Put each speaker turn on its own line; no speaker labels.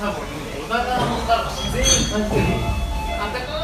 多分、小田がも多分自全員感じてる。